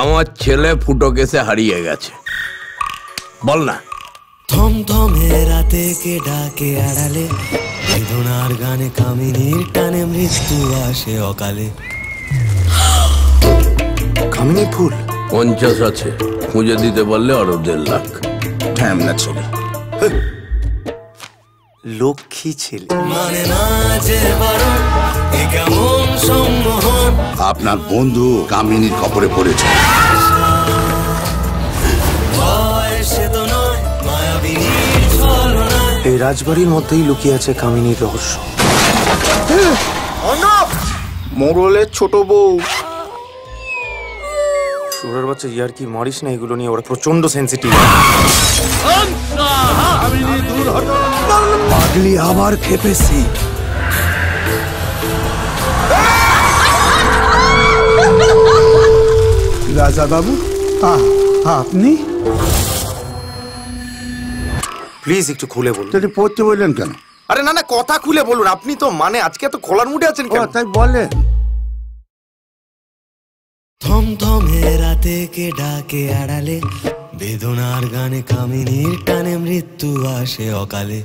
আমার ছেলে ফুটো কেসে হারিয়ে গেছে। বল না। থমথমে রাতে কে ডাকে আড়ালে? বেদনার গানে কামিনীর টানে মৃত্যু আসে অকালে। কামিনী ফুল। পঞ্চাশ আছে খুঁজে দিতে পারলে আরও দেড় লাখ। ঢ্যামনা ছেলে লক্ষ্মী ছেলে মানে না যে বারণ আপনার বন্ধু কামিনীর খবরে পড়েছে। এই রাজবাড়ির মধ্যেই লুকিয়ে আছে কামিনীর রহস্য। মোড়লের ছোট বউ। সুরের বাচ্চা ইয়ার কি মারিস না এগুলো নিয়ে ওরা প্রচণ্ড সেন্সিটিভ পাগলি আবার খেপেছি। রাজা বাবু আপনি? প্লিজ একটু খুলে বলুন। পড়তে বললেন কেন? আরে না না কথা খুলে বলুন। আপনি তো মানে আজকে এত খোলার মুডে আছেন কেন? তাই বলেন থমথমে রাতে কে ডাকে আড়ালে বেদনার গানে কামিনীর টানে মৃত্যু আসে অকালে।